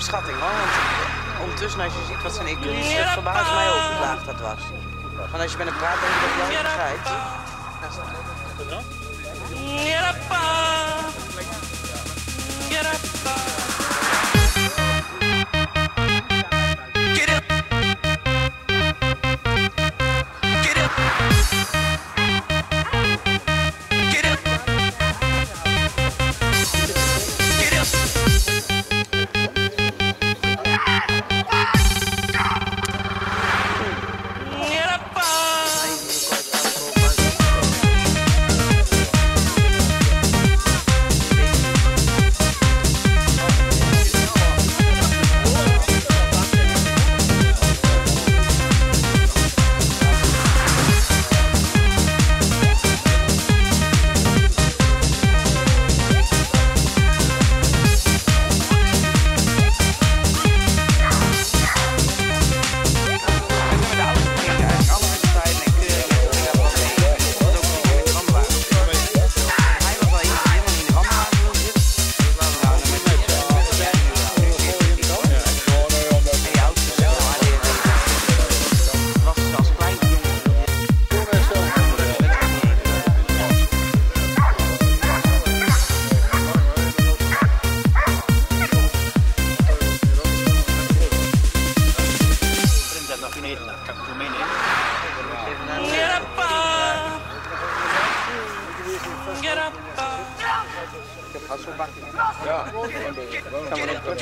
schatting hoor. Want ondertussen als je ziet wat zijn EQ is, het verbaast mij ook hoe laag dat was. Want als je met hem praat, denk je dat hij begrijpt. Get Ja. Kan maar nog kort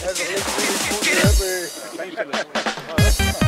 That's a yellow curve.